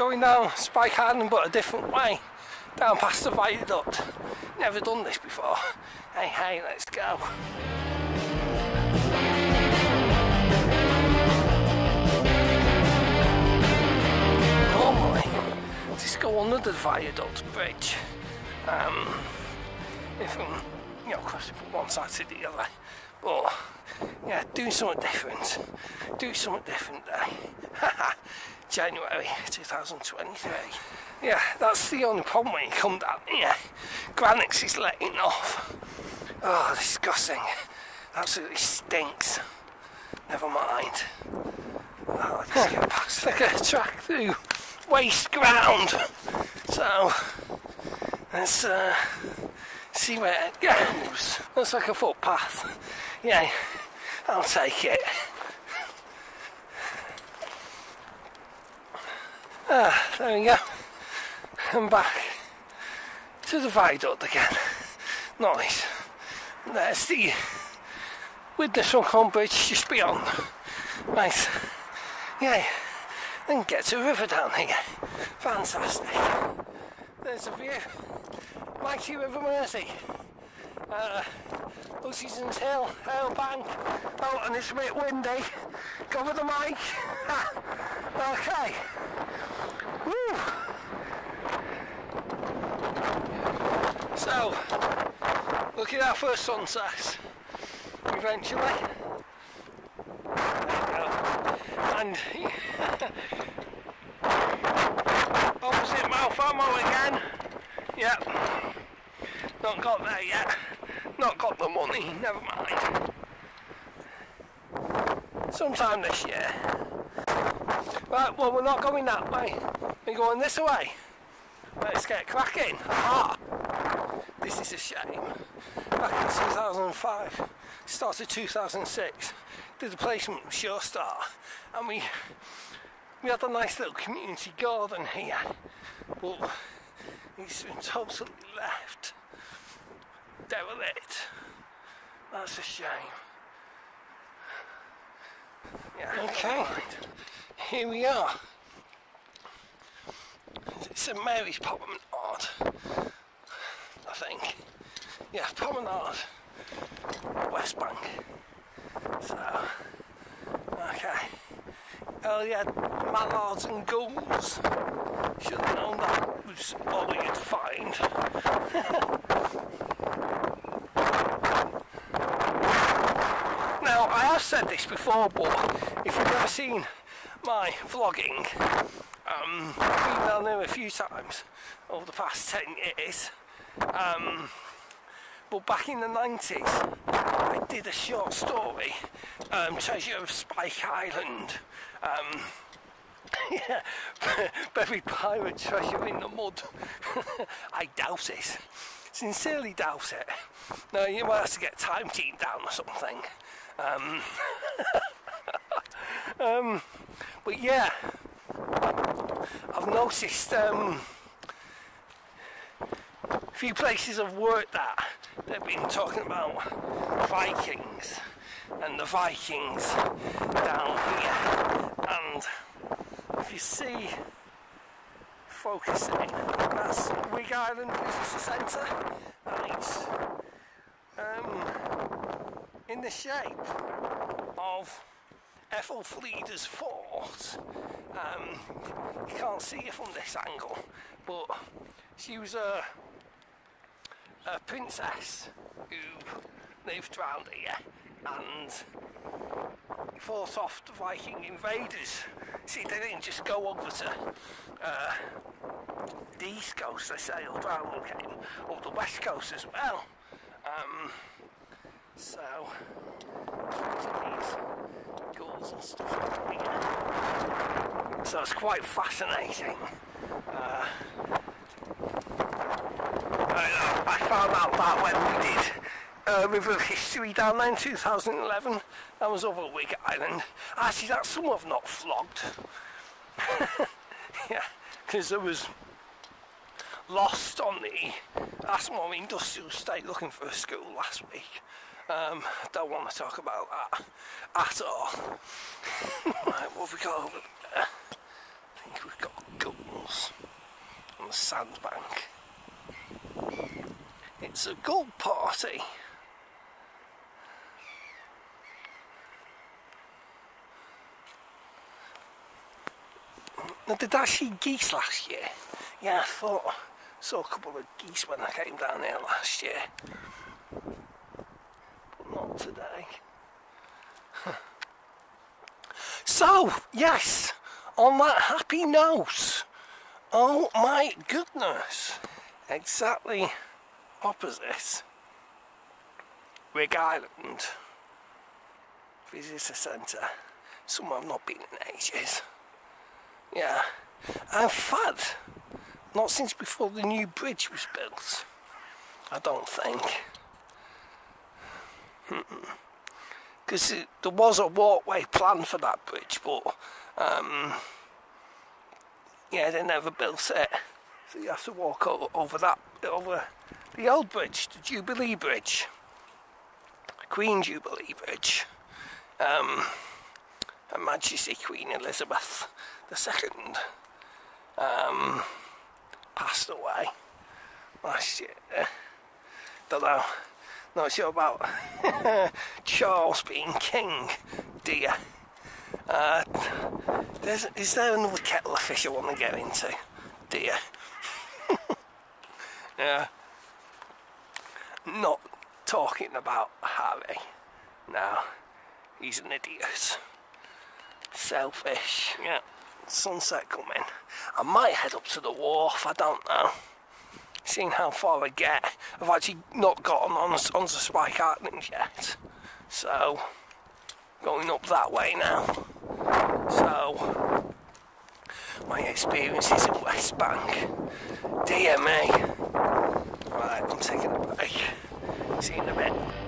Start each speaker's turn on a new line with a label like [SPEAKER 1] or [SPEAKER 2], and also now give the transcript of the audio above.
[SPEAKER 1] going down Spike Island but a different way, down past the viaduct. Never done this before. Hey, hey, let's go. Normally, just go under the viaduct bridge. Um, if I'm, you know, crossing from one side to the other. But yeah, doing something different. Do something different day. January 2023. Yeah, that's the only problem when you come down here. Granox is letting off. Oh, disgusting. Absolutely stinks. Never mind. Oh, just get past like a track through waste ground. So, let's uh, see where it goes. Looks like a footpath. Yeah, I'll take it. Ah, there we go. I'm back to the viaduct again. Nice. There's the Widnes Runcorn Bridge just beyond. Right. Yeah. Then get to river down here. Fantastic. There's a view. Mighty River Mersey. Uh, Hutchinson's Hill, Hale Bank. Oh, and it's a bit windy. Cover the mic. okay. Woo. So, look at our first sunset. Eventually. And opposite Malfamo again. Yep. Not got there yet. Not got the money, never mind. Sometime this year. Right, well we're not going that way. We're going this way. Let's get cracking. Aha! This is a shame. Back in 2005, started 2006, did a placement with Sure Start, and we we had a nice little community garden here, but it's been totally left derelict. That's a shame. Yeah. Okay. Here we are. It's St Mary's Promenade. I think. Yeah, Promenade. West Bank. So, okay. Oh yeah, mallards and gulls. Should have known that was all you'd find. now, I have said this before, but if you've ever seen my vlogging, um, I've down there a few times over the past 10 years. Um, but back in the 90s, I did a short story, um, Treasure of Spike Island. Um, yeah, buried pirate treasure in the mud. I doubt it. Sincerely doubt it. No, you might have to get time team down or something. Um, um, but yeah, I've noticed um, a few places I've worked at. They've been talking about Vikings and the Vikings down here. And if you see focusing, that's Wigg Island Visitor Centre, and it's um, in the shape of Ethelfleda's fort. Um, you can't see it from this angle, but she was a, a princess who lived round here and fought off the Viking invaders. See, they didn't just go over to uh, the east coast, they sailed around and came up the west coast as well. Um, so, and stuff. So it's quite fascinating. Uh, I, found out that when we did uh, River of History down there in 2011. That was over Wigg Island. Actually, that's some I've not flogged. yeah, because there was lost on the Astmoor Industrial Estate looking for a school last week. Um, don't want to talk about that at all. right, what have we got over there? I think we've got gulls. On the sandbank. It's a gold party. Now, did I see geese last year? Yeah, I thought saw a couple of geese when I came down here last year. Today. So, yes, on that happy note, oh my goodness, exactly opposite Wigg Island Visitor Centre, somewhere I've not been in ages. Yeah, in fact, not since before the new bridge was built, I don't think. Because there was a walkway planned for that bridge, but um, yeah, they never built it. So you have to walk over that, over the old bridge, the Jubilee Bridge, Queen Jubilee Bridge. Um, Her Majesty Queen Elizabeth II um, passed away last year. Don't know not sure about Charles being king, dear. Uh, is there another kettle of fish I want to get into, dear? yeah. Not talking about Harry. No, he's an idiot. Selfish. Yeah. Sunset coming. I might head up to the wharf, I don't know seeing how far I get. I've actually not gotten on onto Spike Island yet, so going up that way now. So my experiences in West Bank, me. Right, I'm taking a break. See you in a bit.